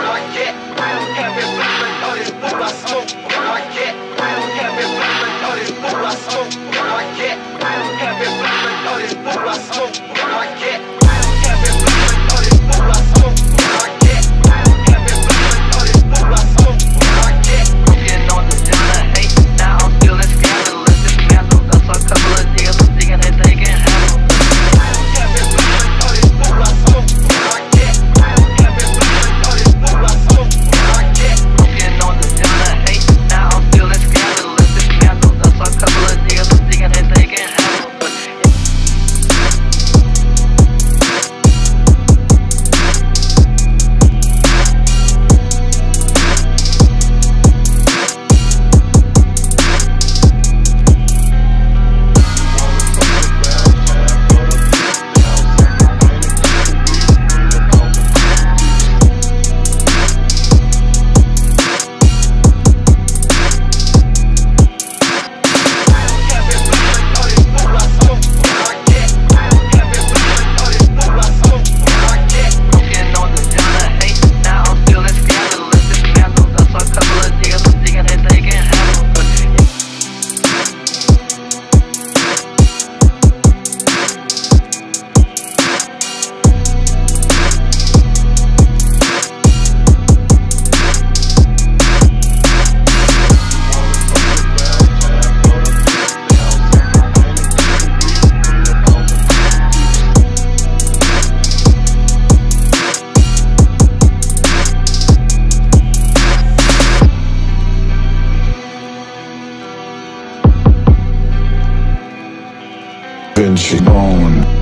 I get real heavy, like all this fool I smoke, I get real heavy, like all this fool I smoke, I get real heavy, like all this fool I smoke, I get Vinci Bone.